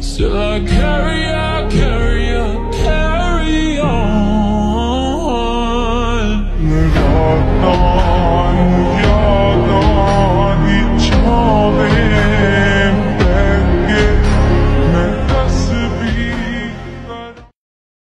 So carry